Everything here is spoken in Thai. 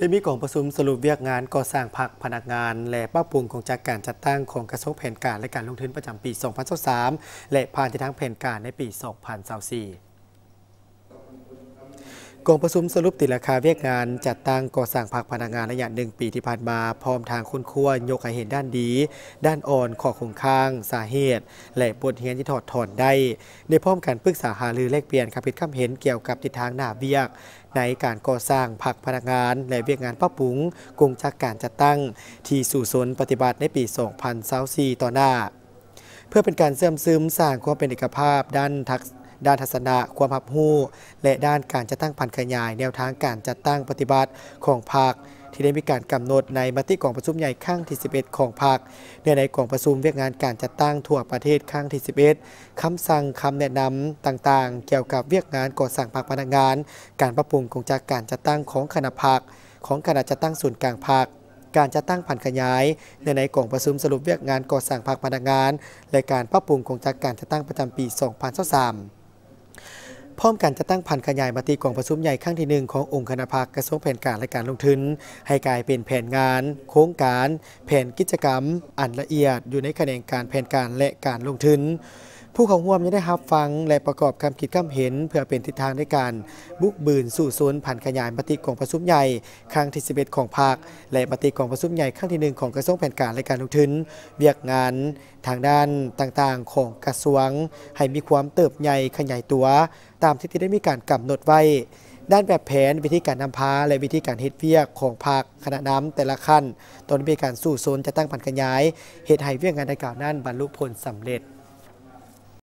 ได้มีกองประชุมสรุปเวียกงานก่อสร้างพักพนักงาน และป้าปรุงของจากการจัดตั้งของกระทรวงแผนการและการลงทุนประจำปี 2023 และผ่านที่ทั้งแผนการในปี 2024 กองประชุมสรุปติราคาเวียกงานจัดตั้งก่อสร้างพักพนักงานระยะหนึ่งปีที่ผ่านมา พร้อมทางคุณครัวยกให้เห็นด้านดี ด้านอ่อนข้อคงข้าง สาเหตุ และบทเรียนที่ถอดถอนได้ ในพร้อมการปรึกษาหารือแลกเปลี่ยนคำพิดคำเห็นเกี่ยวกับทิศทางหน้าเวียก ในการก่อสร้างพักพนักงาน และเวียกงานป้าปุงกงจากการจัดตั้ง ที่สู่สนปฏิบัติในปี 2024ต่อหน้า เพื่อเป็นการเสริมซึมสร้างความเป็นเอกภาพด้านทักษ ด้านทัศนะความหับหู้ และด้านการจัดตั้งพันขยาย แนวทางการจัดตั้งปฏิบัติของภาคที่ได้มีการกำหนดในมติกองประชุมใหญ่ข้างที่ 11 ของภาคเนื่อในกองประชุมเวียกงานการจัดตั้งทั่วประเทศข้างที่ 11 คำสั่งคำแนะนำต่างๆ เกี่ยวกับเวียกงานก่อสร้างภาคพนักงาน การปรับปรุงของจากการจัดตั้งของคณะภาคของคณะจัดตั้งศูนย์กลางภาคการจัดตั้งผันขยายในในกล่องประชุมสรุปเวียกงานก่อสร้างภาคพนักงาน และการปรับปรุงของจากการจัดตั้งประจำปี 2023 พร้อมกันจะตั้งพันขยายมาตีกองประชุมใหญ่ครั้งที่หนึ่งขององค์คณะภาคกระทรวงแผนการและการลงทุน ให้กลายเป็นแผนงาน โครงการ แผนกิจกรรม อันละเอียดอยู่ในแขนงการแผนการและการลงทุน ผู้เขาร่วมยังได้รับฟังและประกอบคำคิดคำเห็น เพื่อเป็นทิศทางในการบุกบืนสู่ศูนย์ผ่านขยายมติกองประชุมใหญ่ครั้งที่ 11 ของภาค และมติกองประชุมใหญ่ครั้งที่ 1 ของกระทรวงแผนการและการลงทุนเบียกงานทางด้านต่างๆ ของกระทรวง ให้มีความเติบใหญ่ขยายตัว ตามที่ได้มีการกำหนดไว้ด้านแบบแผนวิธีการนำพา และวิธีการเฮ็ดเวียกของภาคคณะน้ำแต่ละขั้นตอนมีการสู่โซนจะตั้งผันขยายเหตุให้เวียกงานดังกล่าวนั้นบรรลุผลสำเร็จ